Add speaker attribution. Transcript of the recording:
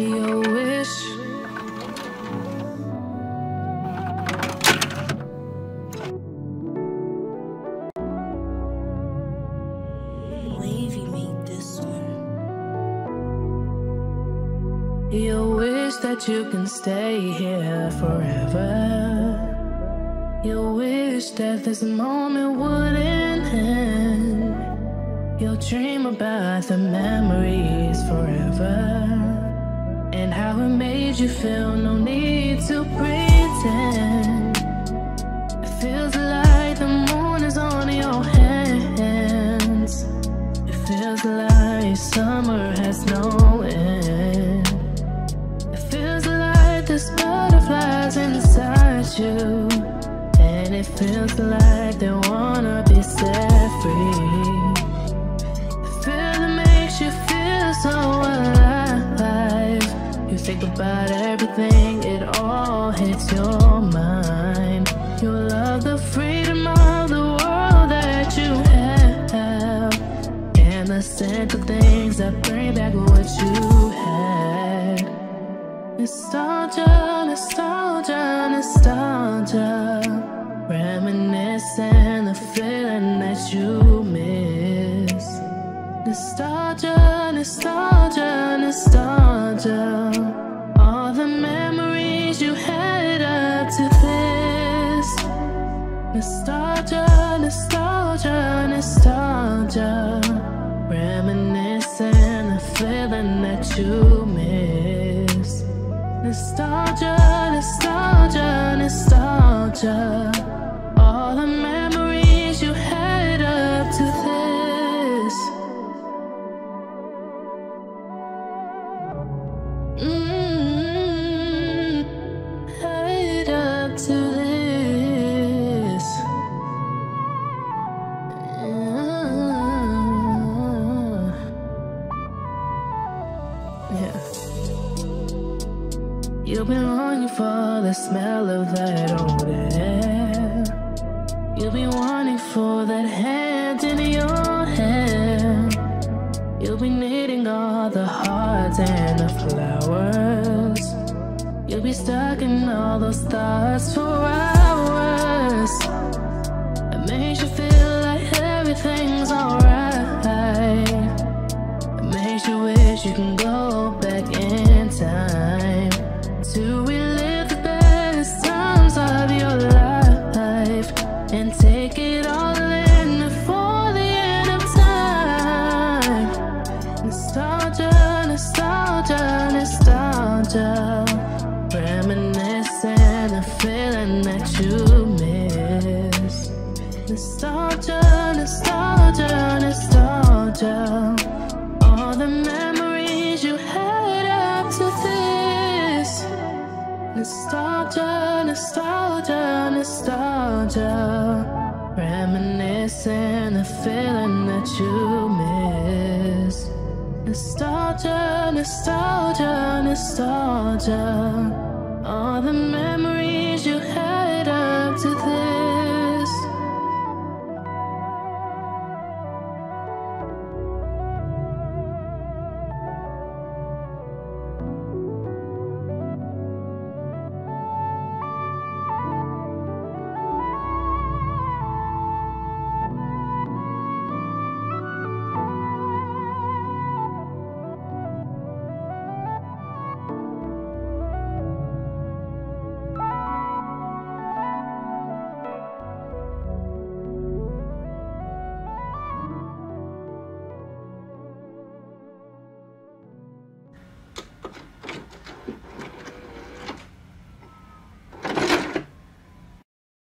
Speaker 1: your wish.
Speaker 2: Wavy made this one.
Speaker 1: You wish that you can stay here forever. You wish that this moment wouldn't end. You'll dream about the memories forever. And how it made you feel, no need to pretend. It feels like the moon is on your hands. It feels like summer has no end. It feels like there's butterflies inside you. And it feels like they wanna be set free. The feeling makes you feel so alive. Think about everything, it all hits your mind. You love the freedom of the world that you have. And the simple things that bring back what you had. Nostalgia, nostalgia, nostalgia. Reminiscing the feeling that you miss. Nostalgia, nostalgia, nostalgia, nostalgia. Reminiscing the feeling that you miss. Nostalgia, nostalgia, nostalgia. You've been longing for the smell of that old air. You'll be wanting for that hand in your hair. You'll be needing all the hearts and the flowers. You'll be stuck in all those thoughts for hours. It makes you feel like everything's alright. Nostalgia, nostalgia, nostalgia. Reminiscing the feeling that you miss. Nostalgia, nostalgia, nostalgia. All the memories you had up to this. Nostalgia, nostalgia, nostalgia. Reminiscing the feeling that you miss. Nostalgia, nostalgia, nostalgia. All the memories.